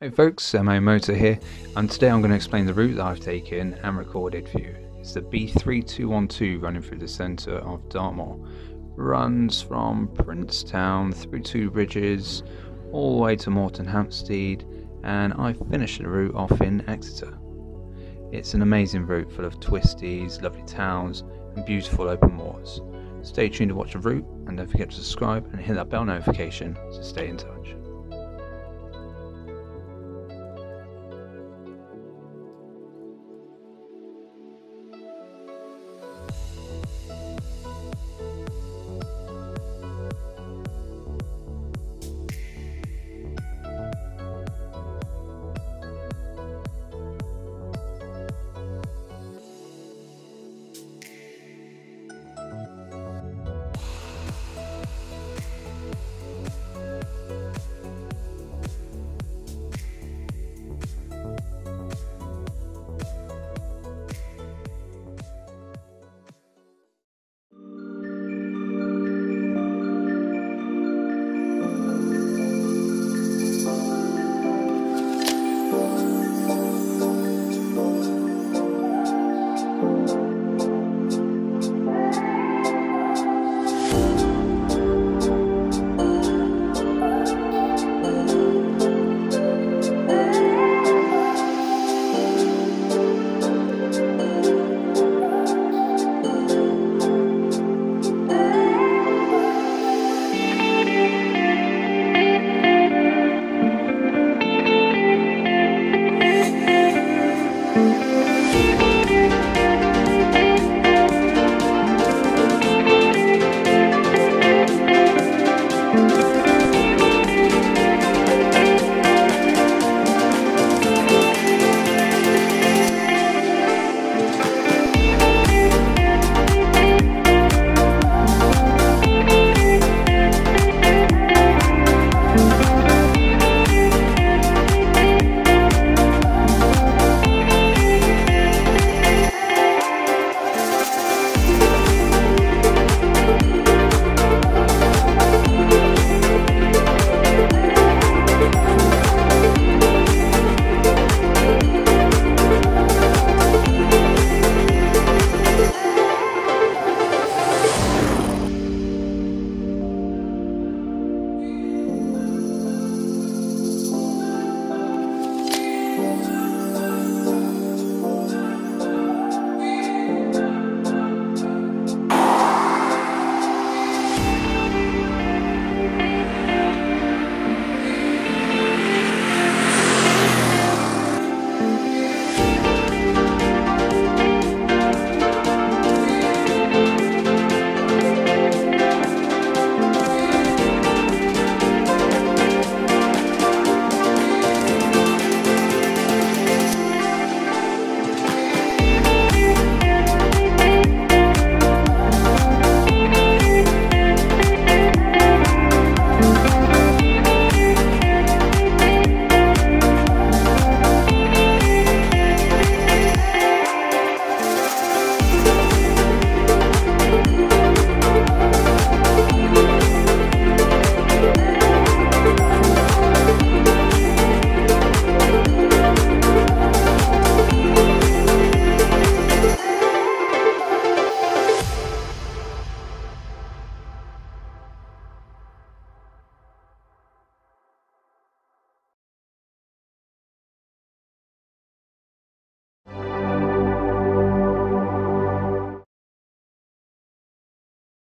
Hey folks, uh, MAmoto here, and today I'm going to explain the route that I've taken and recorded for you. It's the B3212 running through the centre of Dartmoor. Runs from Princetown through Two Bridges, all the way to Moretonhampstead, and I finished the route off in Exeter. It's an amazing route full of twisties, lovely towns, and beautiful open moors. Stay tuned to watch the route, and don't forget to subscribe and hit that bell notification to stay in touch.